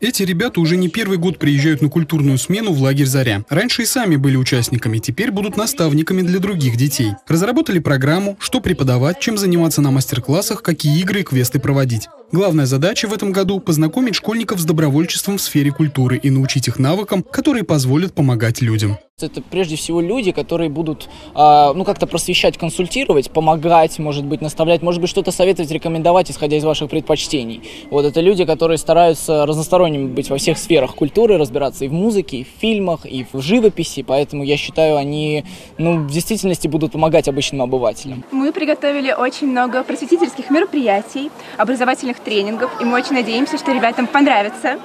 Эти ребята уже не первый год приезжают на культурную смену в лагерь «Заря». Раньше и сами были участниками, теперь будут наставниками для других детей. Разработали программу, что преподавать, чем заниматься на мастер-классах, какие игры и квесты проводить. Главная задача в этом году – познакомить школьников с добровольчеством в сфере культуры и научить их навыкам, которые позволят помогать людям. Это прежде всего люди, которые будут а, ну как-то просвещать, консультировать, помогать, может быть, наставлять, может быть, что-то советовать, рекомендовать, исходя из ваших предпочтений. Вот это люди, которые стараются разносторонними быть во всех сферах культуры, разбираться и в музыке, и в фильмах, и в живописи, поэтому я считаю, они ну, в действительности будут помогать обычным обывателям. Мы приготовили очень много просветительских мероприятий, образовательных тренингов, и мы очень надеемся, что ребятам понравятся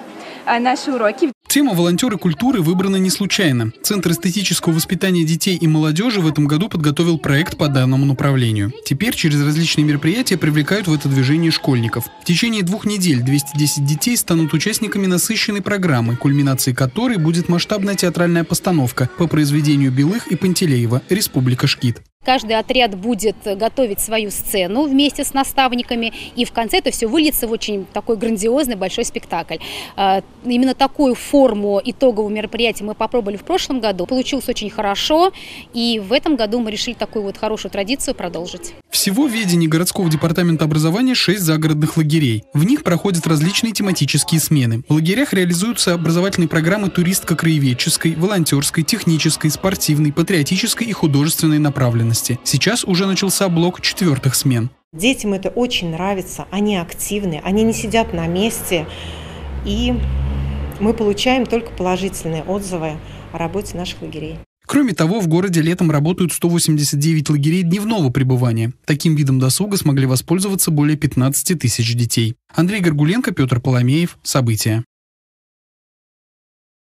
а, наши уроки. Тема «Волонтеры культуры» выбрана не случайно. Центр эстетического воспитания детей и молодежи в этом году подготовил проект по данному направлению. Теперь через различные мероприятия привлекают в это движение школьников. В течение двух недель 210 детей станут участниками насыщенной программы, кульминацией которой будет масштабная театральная постановка по произведению Белых и Пантелеева «Республика Шкит». Каждый отряд будет готовить свою сцену вместе с наставниками, и в конце это все выльется в очень такой грандиозный большой спектакль. А, именно такую форму итогового мероприятия мы попробовали в прошлом году. Получилось очень хорошо, и в этом году мы решили такую вот хорошую традицию продолжить. Всего в ведении городского департамента образования 6 загородных лагерей. В них проходят различные тематические смены. В лагерях реализуются образовательные программы туристско-краеведческой, волонтерской, технической, спортивной, патриотической и художественной направленности деятельности. Сейчас уже начался блок четвертых смен. Детям это очень нравится, они активны, они не сидят на месте, и мы получаем только положительные отзывы о работе наших лагерей. Кроме того, в городе летом работают 189 лагерей дневного пребывания. Таким видом досуга смогли воспользоваться более 15 тысяч детей. Андрей Горгуленко, Петр Поломеев. События.